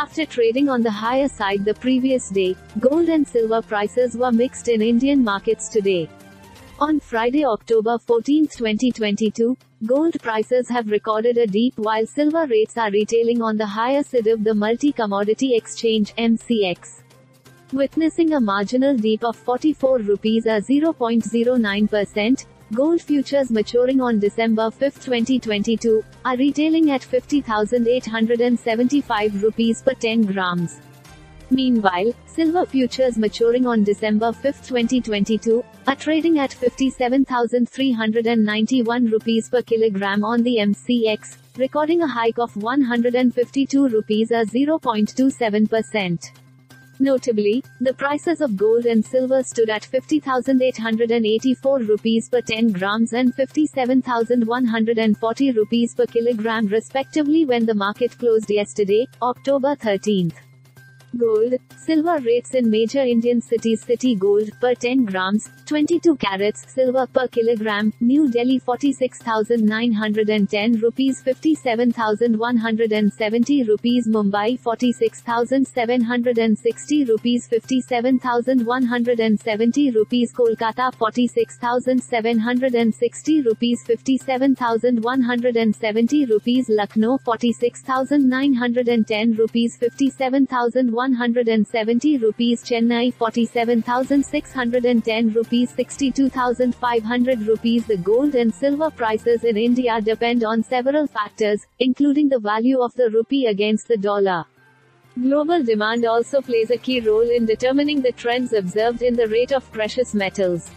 After trading on the higher side the previous day, gold and silver prices were mixed in Indian markets today. On Friday, October 14, 2022, gold prices have recorded a deep while silver rates are retailing on the higher side of the Multi-Commodity Exchange MCX. Witnessing a marginal deep of 44 rupees a 0.09%, Gold futures maturing on December 5, 2022, are retailing at 50,875 rupees per 10 grams. Meanwhile, silver futures maturing on December 5, 2022, are trading at 57,391 rupees per kilogram on the MCX, recording a hike of 152 rupees or 0.27%. Notably, the prices of gold and silver stood at 50,884 rupees per 10 grams and 57,140 rupees per kilogram respectively when the market closed yesterday, October 13. Gold, silver rates in major Indian cities City gold, per 10 grams, 22 carats, silver per kilogram, New Delhi 46,910 rupees 57,170 rupees Mumbai 46,760 rupees 57,170 rupees Kolkata 46,760 rupees 57,170 rupees Lucknow 46,910 rupees 57,000 170 rupees Chennai 47,610 rupees 62,500 rupees The gold and silver prices in India depend on several factors, including the value of the rupee against the dollar. Global demand also plays a key role in determining the trends observed in the rate of precious metals.